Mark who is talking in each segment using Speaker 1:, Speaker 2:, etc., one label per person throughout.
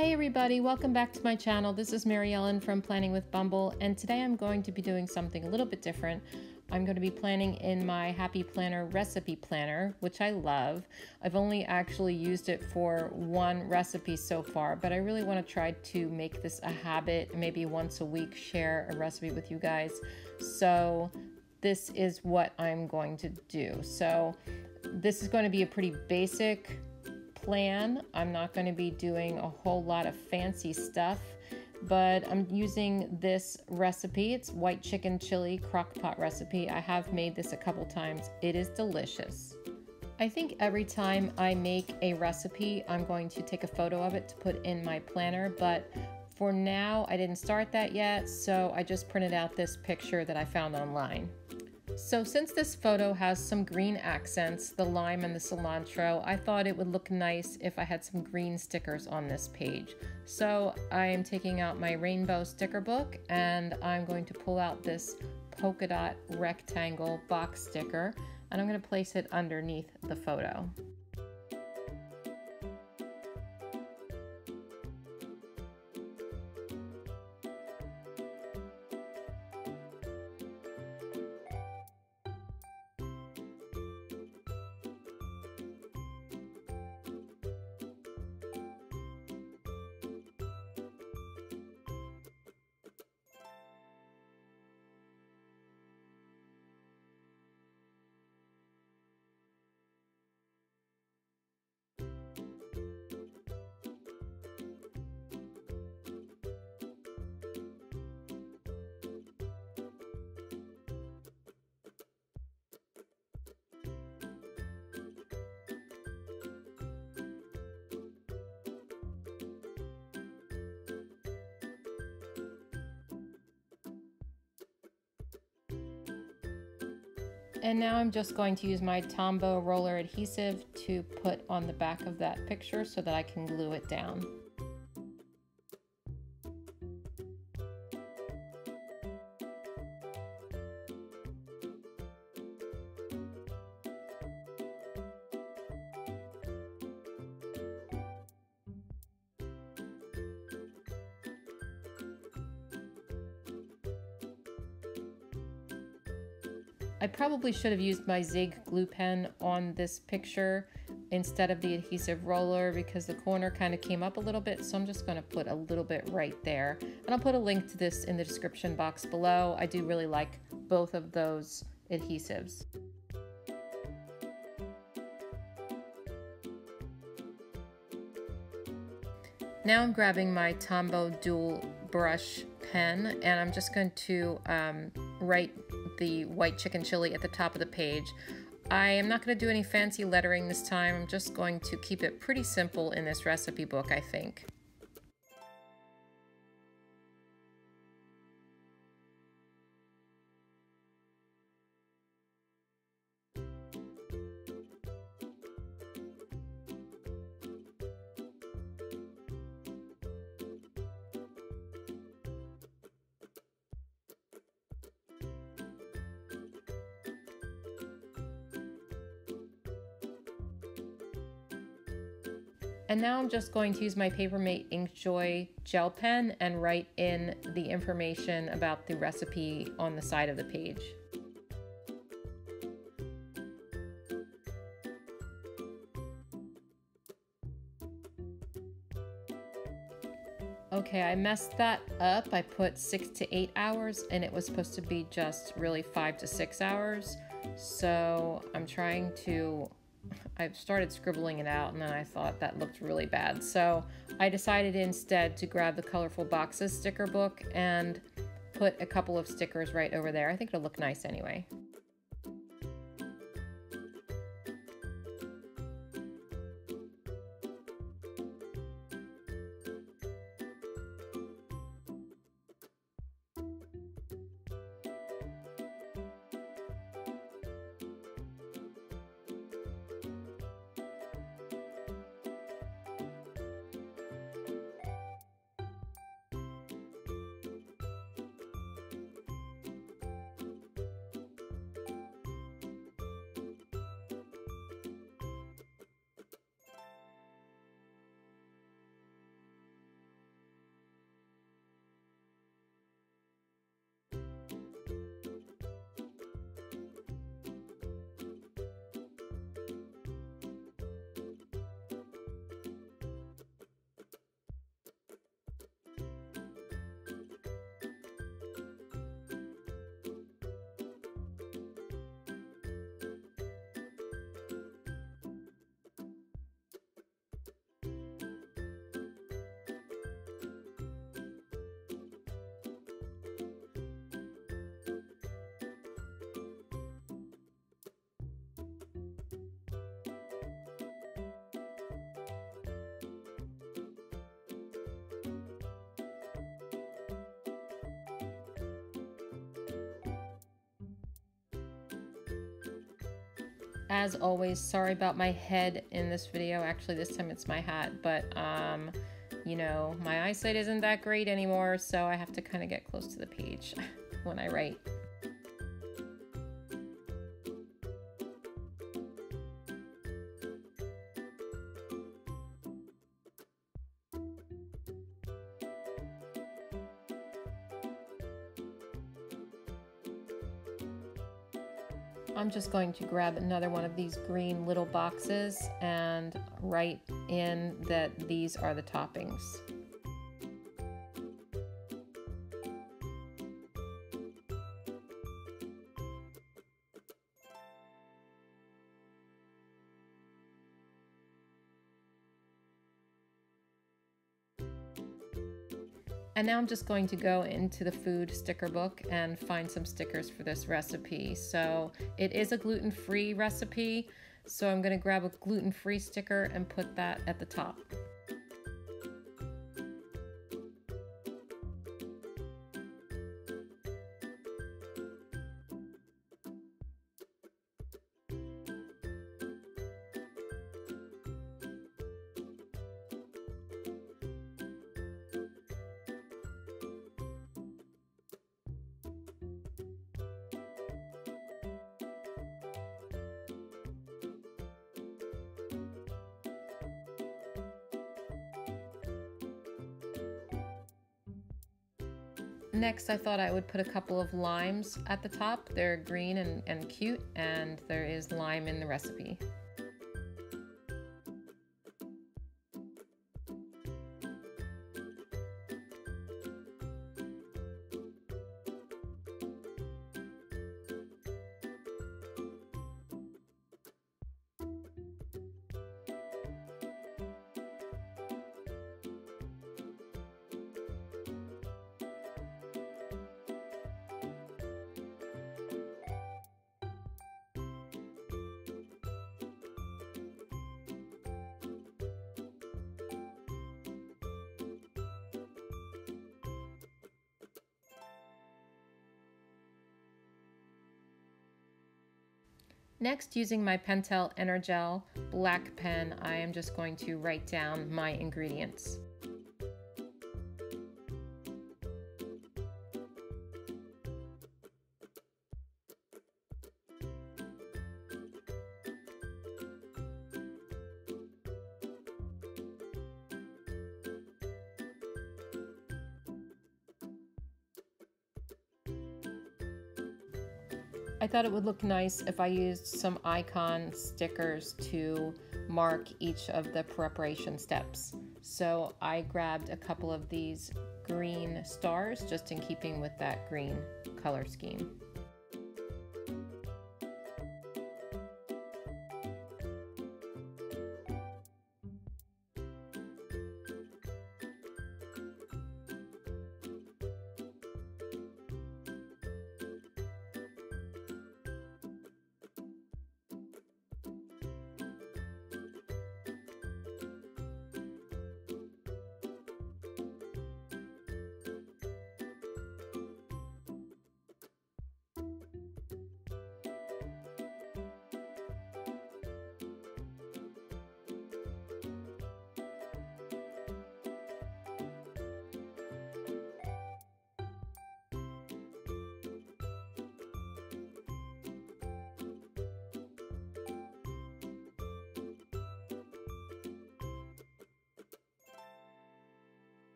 Speaker 1: Hey everybody, welcome back to my channel. This is Mary Ellen from Planning with Bumble, and today I'm going to be doing something a little bit different. I'm going to be planning in my Happy Planner recipe planner, which I love. I've only actually used it for one recipe so far, but I really want to try to make this a habit, maybe once a week share a recipe with you guys. So this is what I'm going to do. So this is going to be a pretty basic plan. I'm not going to be doing a whole lot of fancy stuff, but I'm using this recipe. It's white chicken chili crock pot recipe. I have made this a couple times. It is delicious. I think every time I make a recipe, I'm going to take a photo of it to put in my planner, but for now, I didn't start that yet, so I just printed out this picture that I found online. So since this photo has some green accents, the lime and the cilantro, I thought it would look nice if I had some green stickers on this page. So I am taking out my rainbow sticker book and I'm going to pull out this polka dot rectangle box sticker and I'm going to place it underneath the photo. And now I'm just going to use my Tombow roller adhesive to put on the back of that picture so that I can glue it down. I probably should have used my Zig glue pen on this picture instead of the adhesive roller because the corner kind of came up a little bit so I'm just going to put a little bit right there and I'll put a link to this in the description box below. I do really like both of those adhesives. Now I'm grabbing my Tombow dual brush pen and I'm just going to um, write the white chicken chili at the top of the page. I am not going to do any fancy lettering this time. I'm just going to keep it pretty simple in this recipe book, I think. And now I'm just going to use my Papermate Inkjoy gel pen and write in the information about the recipe on the side of the page. Okay, I messed that up. I put six to eight hours and it was supposed to be just really five to six hours. So I'm trying to I started scribbling it out and then I thought that looked really bad. So I decided instead to grab the Colorful Boxes sticker book and put a couple of stickers right over there. I think it'll look nice anyway. As always, sorry about my head in this video. Actually, this time it's my hat, but um, you know, my eyesight isn't that great anymore, so I have to kind of get close to the page when I write. I'm just going to grab another one of these green little boxes and write in that these are the toppings. And now I'm just going to go into the food sticker book and find some stickers for this recipe. So it is a gluten-free recipe, so I'm gonna grab a gluten-free sticker and put that at the top. Next, I thought I would put a couple of limes at the top. They're green and, and cute, and there is lime in the recipe. Next, using my Pentel Energel black pen, I am just going to write down my ingredients. I thought it would look nice if I used some icon stickers to mark each of the preparation steps. So I grabbed a couple of these green stars just in keeping with that green color scheme.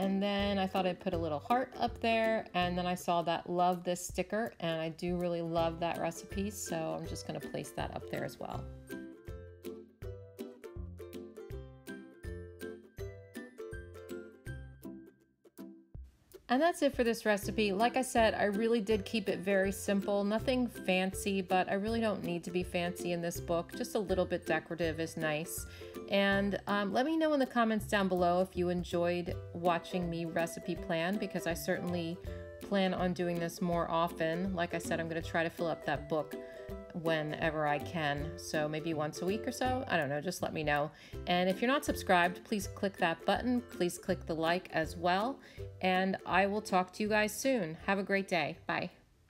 Speaker 1: And then I thought I'd put a little heart up there. And then I saw that love this sticker and I do really love that recipe. So I'm just gonna place that up there as well. And that's it for this recipe. Like I said, I really did keep it very simple, nothing fancy, but I really don't need to be fancy in this book. Just a little bit decorative is nice. And um, let me know in the comments down below if you enjoyed watching me recipe plan because I certainly plan on doing this more often. Like I said, I'm going to try to fill up that book whenever I can. So maybe once a week or so. I don't know, just let me know. And if you're not subscribed, please click that button. Please click the like as well. And I will talk to you guys soon. Have a great day. Bye.